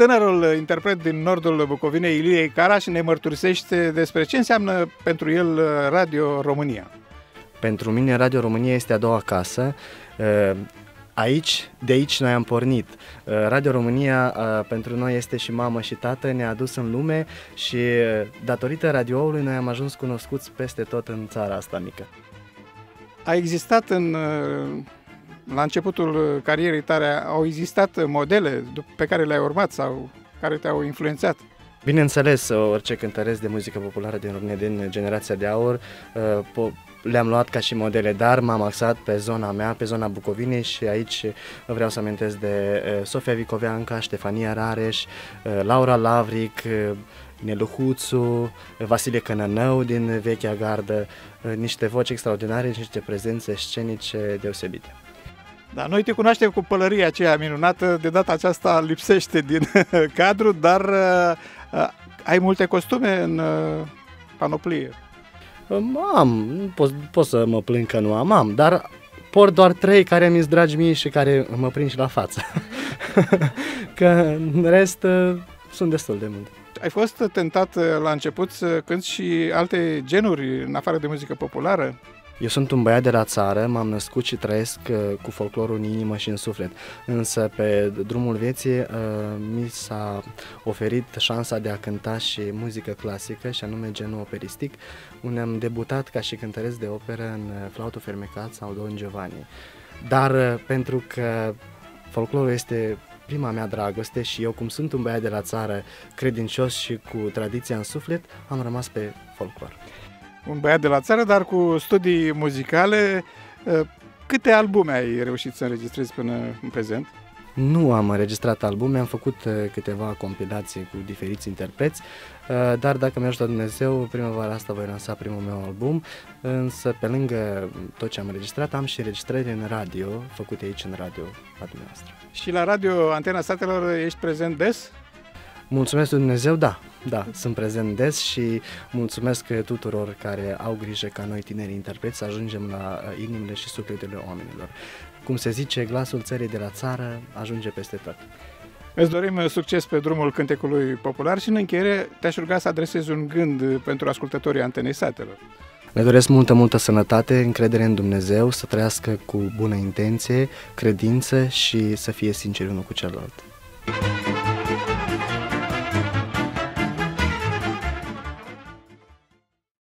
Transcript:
Tânărul interpret din nordul Bucovinei, Ilie Caraș, ne mărturisește despre ce înseamnă pentru el Radio România. Pentru mine Radio România este a doua casă. Aici, de aici noi am pornit. Radio România pentru noi este și mamă și tată, ne-a adus în lume și datorită radioului noi am ajuns cunoscuți peste tot în țara asta mică. A existat în la începutul carierei tale au existat modele pe care le-ai urmat sau care te-au influențat? Bineînțeles, orice cântăresc de muzică populară din România, din generația de aur, uh, le-am luat ca și modele, dar m-am axat pe zona mea, pe zona Bucovinei și aici vreau să amintesc de uh, Sofia Vicoveanca, Ștefania Rareș, uh, Laura Lavric, Nelu Huțu, Vasile Cănănău din vechea gardă, niște voci extraordinare, niște prezențe scenice deosebite. Da, noi te cunoaștem cu pălăria aceea minunată, de data aceasta lipsește din cadru, dar uh, uh, ai multe costume în uh, panoplie. Am, pot, pot să mă plâng că nu am, am, dar port doar trei care mi-s dragi mie și care mă prind și la față. că în rest uh, sunt destul de multe. Ai fost tentat uh, la început să cânti și alte genuri în afară de muzică populară? Eu sunt un băiat de la țară, m-am născut și trăiesc uh, cu folclorul în inimă și în suflet. Însă pe drumul vieții uh, mi s-a oferit șansa de a cânta și muzică clasică, și anume genul operistic, unde am debutat ca și cântăresc de operă în uh, Flautul Fermecat sau Don Giovanni. Dar pentru că folclorul este prima mea dragoste și eu, cum sunt un băiat de la țară, credincios și cu tradiția în suflet, am rămas pe folclor un băiat de la țară, dar cu studii muzicale. Uh, câte albume ai reușit să înregistrezi până în prezent? Nu am înregistrat albume, am făcut uh, câteva compilații cu diferiți interpreți, uh, dar dacă mi-a ajutat Dumnezeu, primăvara asta voi lansa primul meu album, însă pe lângă tot ce am înregistrat, am și înregistrări în radio, făcute aici în radio la dumneavoastră. Și la radio Antena Statelor ești prezent des? Mulțumesc Dumnezeu, da, da, sunt prezent des și mulțumesc tuturor care au grijă ca noi tineri interpreți să ajungem la uh, inimile și sufletele oamenilor. Cum se zice, glasul țării de la țară ajunge peste tot. Îți dorim uh, succes pe drumul cântecului popular și în încheiere te-aș ruga să adresezi un gând uh, pentru ascultătorii antenei satelor. Le doresc multă, multă sănătate, încredere în Dumnezeu, să trăiască cu bună intenție, credință și să fie sinceri unul cu celălalt.